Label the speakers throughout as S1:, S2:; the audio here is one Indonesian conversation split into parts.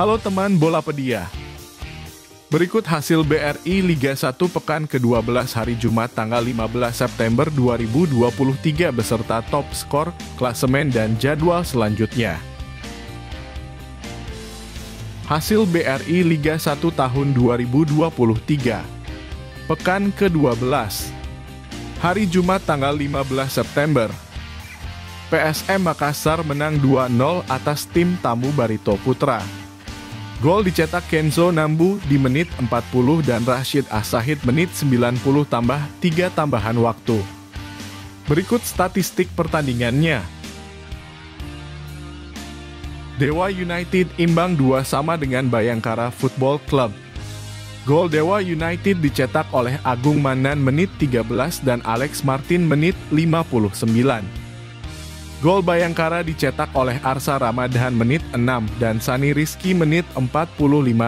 S1: Halo teman bola pedia. Berikut hasil BRI Liga 1 pekan ke-12 hari Jumat tanggal 15 September 2023 beserta top skor, klasemen dan jadwal selanjutnya. Hasil BRI Liga 1 tahun 2023. Pekan ke-12. Hari Jumat tanggal 15 September. PSM Makassar menang 2-0 atas tim tamu Barito Putra. Gol dicetak Kenzo Nambu di menit 40 dan Rashid Asahid menit 90 tambah 3 tambahan waktu. Berikut statistik pertandingannya. Dewa United imbang 2 sama dengan Bayangkara Football Club. Gol Dewa United dicetak oleh Agung Manan menit 13 dan Alex Martin menit 59. Gol Bayangkara dicetak oleh Arsa Ramadan menit 6 dan Sani Rizky menit 45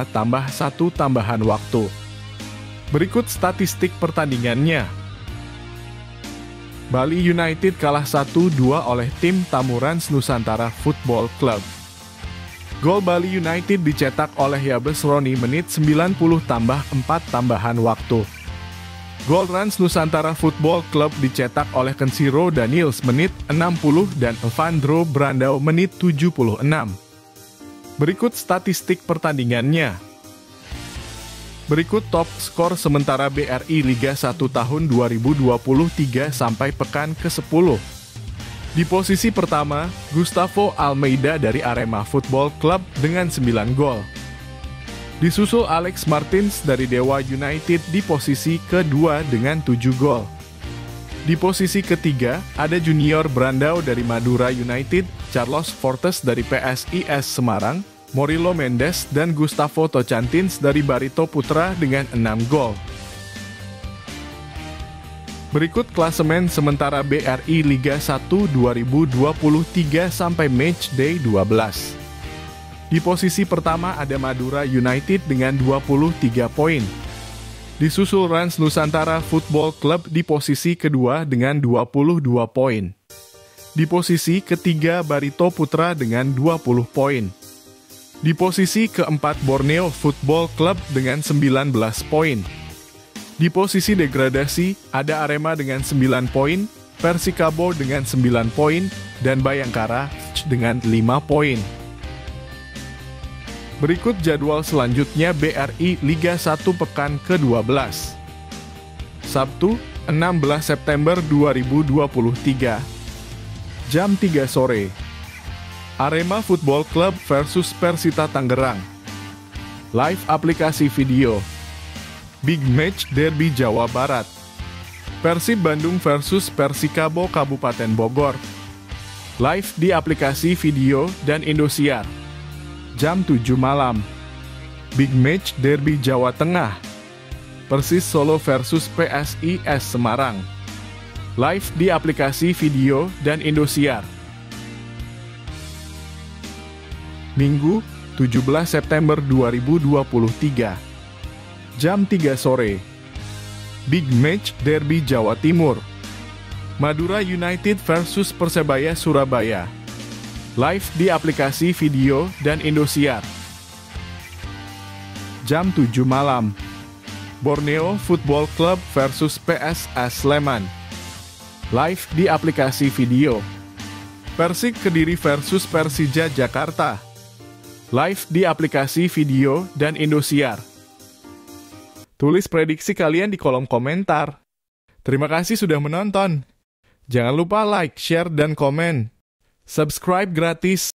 S1: tambah 1 tambahan waktu. Berikut statistik pertandingannya. Bali United kalah 1-2 oleh tim Tamurans Nusantara Football Club. Gol Bali United dicetak oleh Yabes Roni menit 90 tambah 4 tambahan waktu. Gol Rans Nusantara Football Club dicetak oleh Kensiro Daniels menit 60 dan Evandro Brandau menit 76. Berikut statistik pertandingannya. Berikut top skor sementara BRI Liga 1 tahun 2023 sampai pekan ke-10. Di posisi pertama, Gustavo Almeida dari Arema Football Club dengan 9 gol. Disusul Alex Martins dari Dewa United di posisi kedua dengan 7 gol. Di posisi ketiga, ada Junior Brandau dari Madura United, Carlos Fortes dari PSIS Semarang, Morilo Mendes, dan Gustavo Tocantins dari Barito Putra dengan 6 gol. Berikut klasemen sementara BRI Liga 1 2023 sampai match day 12. Di posisi pertama ada Madura United dengan 23 poin. Disusul Rans Nusantara Football Club di posisi kedua dengan 22 poin. Di posisi ketiga Barito Putra dengan 20 poin. Di posisi keempat Borneo Football Club dengan 19 poin. Di posisi degradasi ada Arema dengan 9 poin, Persikabo dengan 9 poin, dan Bayangkara dengan 5 poin. Berikut jadwal selanjutnya BRI Liga 1 pekan ke-12. Sabtu, 16 September 2023. Jam 3 sore. Arema Football Club versus Persita Tangerang. Live aplikasi video. Big Match Derby Jawa Barat. Persib Bandung versus Persikabo Kabupaten Bogor. Live di aplikasi video dan Indosiar jam 7 malam. Big Match Derby Jawa Tengah. Persis Solo versus PSIS Semarang. Live di aplikasi video dan Indosiar. Minggu, 17 September 2023. Jam 3 sore. Big Match Derby Jawa Timur. Madura United versus Persebaya Surabaya live di aplikasi video dan Indosiar. Jam 7 malam, Borneo Football Club versus PSS Sleman. Live di aplikasi video. Persik Kediri versus Persija Jakarta. Live di aplikasi video dan Indosiar. Tulis prediksi kalian di kolom komentar. Terima kasih sudah menonton. Jangan lupa like, share, dan komen. Subscribe gratis